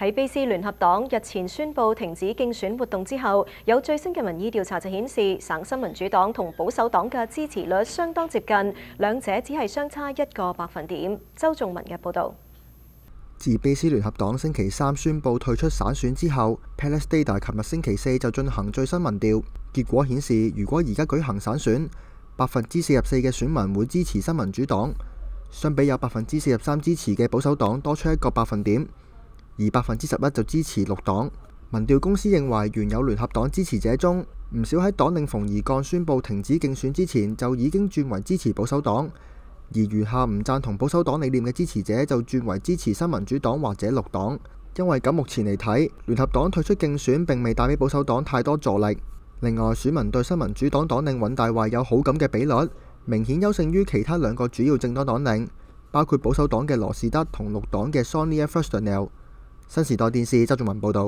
喺卑斯聯合黨日前宣布停止競選活動之後，有最新嘅民意調查就顯示，省新民主黨同保守黨嘅支持率相當接近，兩者只係相差一個百分點。周仲文嘅報導。自卑斯聯合黨星期三宣布退出省選之後，Palace Data 琴日星期四就進行最新民調，結果顯示，如果而家舉行省選，百分之四十四嘅選民會支持新民主黨，相比有百分之四十三支持嘅保守黨多出一個百分點。而百分之十一就支持六黨。民調公司認為，原有聯合黨支持者中，唔少喺黨領馮宜幹宣布停止競選之前就已經轉為支持保守黨，而餘下唔贊同保守黨理念嘅支持者就轉為支持新民主黨或者六黨。因為咁，目前嚟睇，聯合黨退出競選並未帶俾保守黨太多助力。另外，選民對新民主黨黨領尹大維有好感嘅比率，明顯優勝於其他兩個主要政黨黨領，包括保守黨嘅羅士德同六黨嘅 Sonia Furstenau。新时代电视周俊文报道。